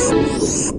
Yes.